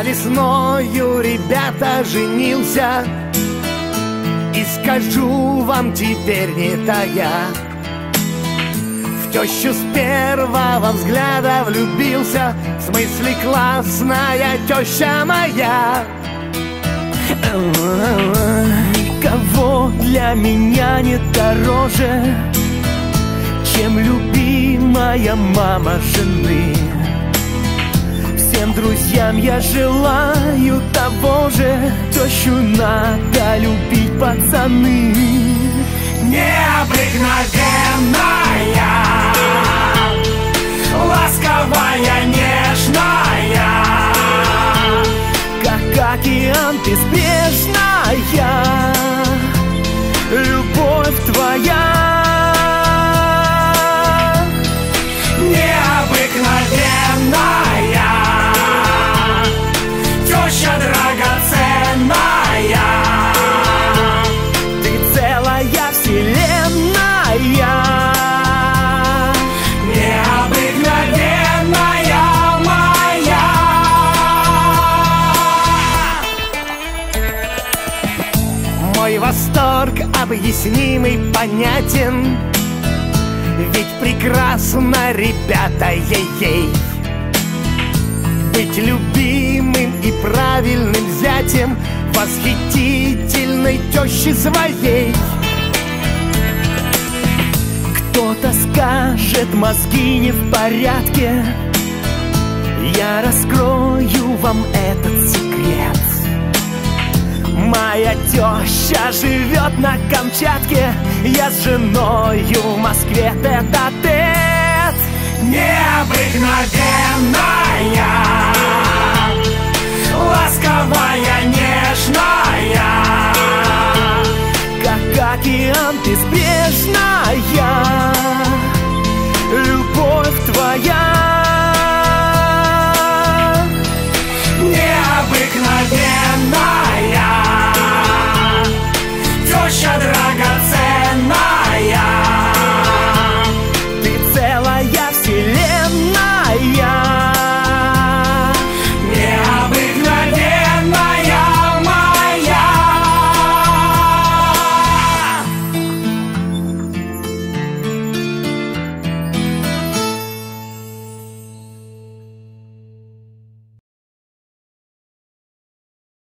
Я весною, ребята, женился. И скажу вам теперь не тая В тещу с первого взгляда влюбился. В смысле классная теща моя. Никого для меня не дороже Чем любимая мама жены Всем друзьям я желаю того же. Тещу надо любить, пацаны. Необыкновенная Ласковая, нежная. Как океан безбрежная Мой восторг объяснимый, понятен. Ведь прекрасно, ребята, ей-ей Быть любимым и правильным зятем Восхитительной тещи своей. Кто-то скажет, мозги не в порядке. Я раскрою вам секрет Моя теща живет на Камчатке Я с женою в Москве. Тет-а-тет Необыкновенная Ласковая, нежная Как океан безбрежная. Любовь твоя